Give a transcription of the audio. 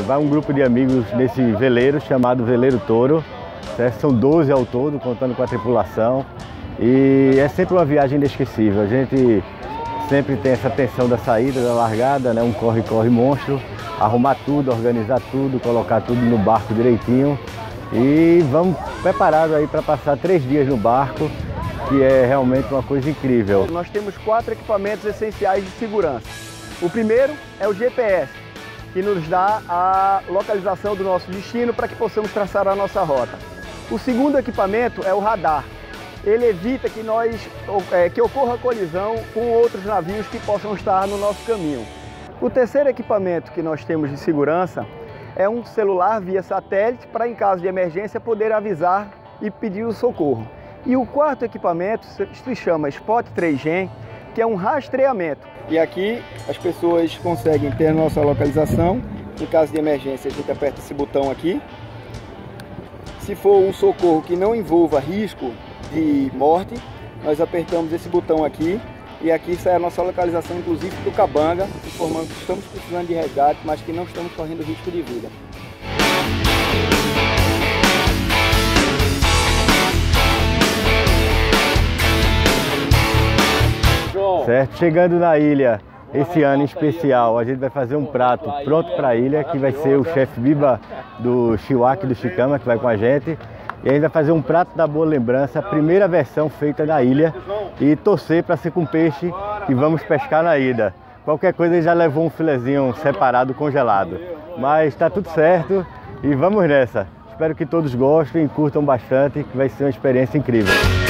Vai um grupo de amigos nesse veleiro chamado Veleiro Touro. Certo? São 12 ao todo, contando com a tripulação. E é sempre uma viagem inesquecível. A gente sempre tem essa tensão da saída, da largada, né? um corre-corre monstro. Arrumar tudo, organizar tudo, colocar tudo no barco direitinho. E vamos preparados aí para passar três dias no barco, que é realmente uma coisa incrível. Nós temos quatro equipamentos essenciais de segurança. O primeiro é o GPS, que nos dá a localização do nosso destino para que possamos traçar a nossa rota. O segundo equipamento é o radar. Ele evita que, nós, é, que ocorra colisão com outros navios que possam estar no nosso caminho. O terceiro equipamento que nós temos de segurança é um celular via satélite para, em caso de emergência, poder avisar e pedir o socorro. E o quarto equipamento se chama Spot 3G, que é um rastreamento. E aqui as pessoas conseguem ter a nossa localização. Em caso de emergência, a gente aperta esse botão aqui. Se for um socorro que não envolva risco de morte, nós apertamos esse botão aqui e aqui sai a nossa localização, inclusive do Cabanga, informando que estamos precisando de resgate, mas que não estamos correndo risco de vida. Certo, chegando na ilha esse ano em especial, a gente vai fazer um prato pronto para a ilha, que vai ser o chefe Biba do Chihuahua do Chicama, que vai com a gente. E a gente vai fazer um prato da boa lembrança, a primeira versão feita na ilha e torcer para ser com peixe que vamos pescar na ida. Qualquer coisa já levou um filezinho separado congelado. Mas está tudo certo e vamos nessa. Espero que todos gostem e curtam bastante, que vai ser uma experiência incrível.